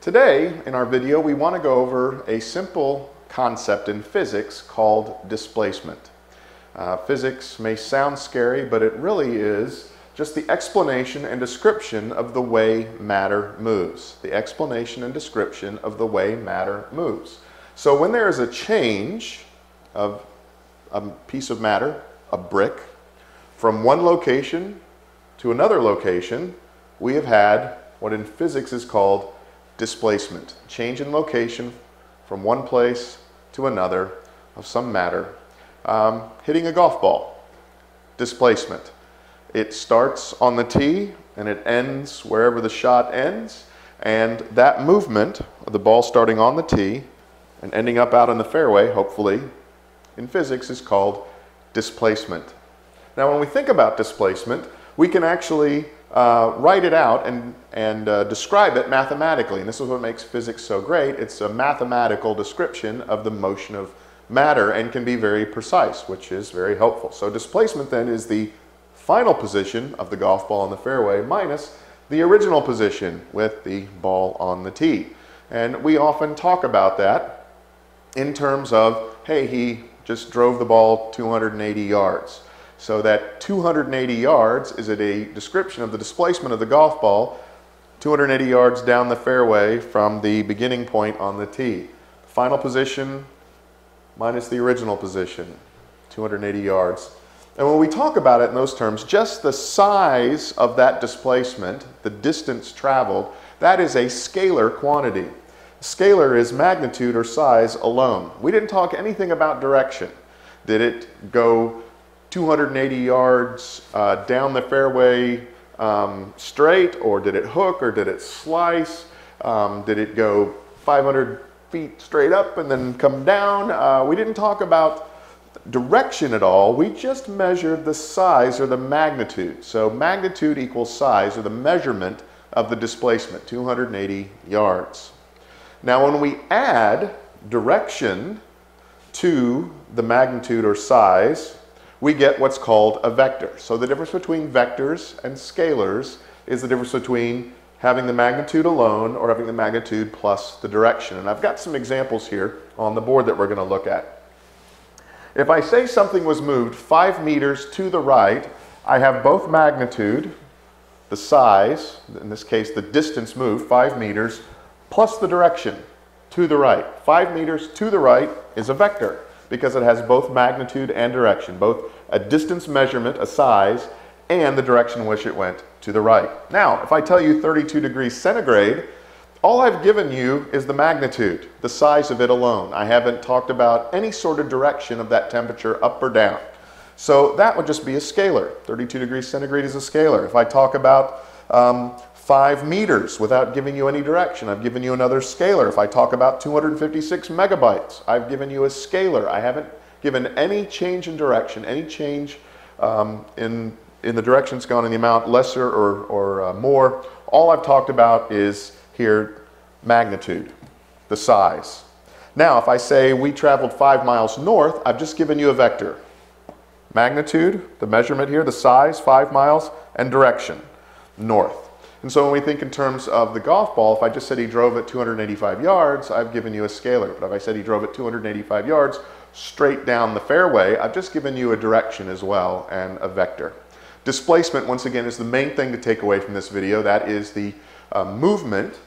Today, in our video, we want to go over a simple concept in physics called displacement. Uh, physics may sound scary, but it really is just the explanation and description of the way matter moves. The explanation and description of the way matter moves. So when there is a change of a piece of matter, a brick, from one location to another location, we have had what in physics is called displacement, change in location from one place to another of some matter. Um, hitting a golf ball, displacement. It starts on the tee and it ends wherever the shot ends. And that movement of the ball starting on the tee and ending up out in the fairway, hopefully, in physics is called displacement. Now, when we think about displacement, we can actually uh, write it out and, and uh, describe it mathematically. And this is what makes physics so great. It's a mathematical description of the motion of matter and can be very precise, which is very helpful. So displacement then is the final position of the golf ball on the fairway minus the original position with the ball on the tee. And we often talk about that in terms of, hey, he just drove the ball 280 yards. So that 280 yards is a description of the displacement of the golf ball 280 yards down the fairway from the beginning point on the tee. Final position minus the original position, 280 yards. And when we talk about it in those terms, just the size of that displacement, the distance traveled, that is a scalar quantity. Scalar is magnitude or size alone. We didn't talk anything about direction. Did it go 280 yards uh, down the fairway um, straight, or did it hook, or did it slice? Um, did it go 500 feet straight up and then come down? Uh, we didn't talk about direction at all. We just measured the size or the magnitude. So magnitude equals size or the measurement of the displacement, 280 yards. Now when we add direction to the magnitude or size, we get what's called a vector. So the difference between vectors and scalars is the difference between having the magnitude alone or having the magnitude plus the direction. And I've got some examples here on the board that we're going to look at. If I say something was moved five meters to the right, I have both magnitude, the size, in this case the distance moved, five meters, plus the direction to the right. Five meters to the right is a vector because it has both magnitude and direction, both a distance measurement, a size, and the direction in which it went to the right. Now, if I tell you 32 degrees centigrade, all I've given you is the magnitude, the size of it alone. I haven't talked about any sort of direction of that temperature up or down. So that would just be a scalar. 32 degrees centigrade is a scalar. If I talk about um, 5 meters without giving you any direction. I've given you another scalar. If I talk about 256 megabytes, I've given you a scalar. I haven't given any change in direction, any change um, in, in the direction it's gone in the amount, lesser or, or uh, more. All I've talked about is here magnitude, the size. Now, if I say we traveled five miles north, I've just given you a vector. Magnitude, the measurement here, the size, five miles, and direction, north. And so when we think in terms of the golf ball, if I just said he drove it 285 yards, I've given you a scalar. But if I said he drove it 285 yards straight down the fairway, I've just given you a direction as well and a vector. Displacement, once again, is the main thing to take away from this video. That is the uh, movement,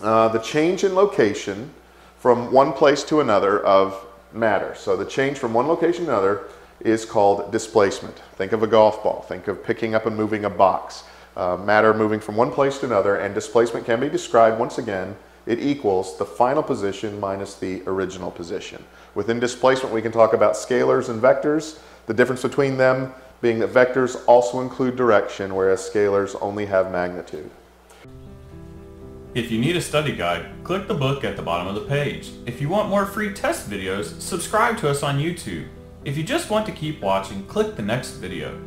uh, the change in location from one place to another of matter. So the change from one location to another is called displacement. Think of a golf ball. Think of picking up and moving a box uh, matter moving from one place to another, and displacement can be described once again. It equals the final position minus the original position. Within displacement, we can talk about scalars and vectors. The difference between them being that vectors also include direction, whereas scalars only have magnitude. If you need a study guide, click the book at the bottom of the page. If you want more free test videos, subscribe to us on YouTube. If you just want to keep watching, click the next video.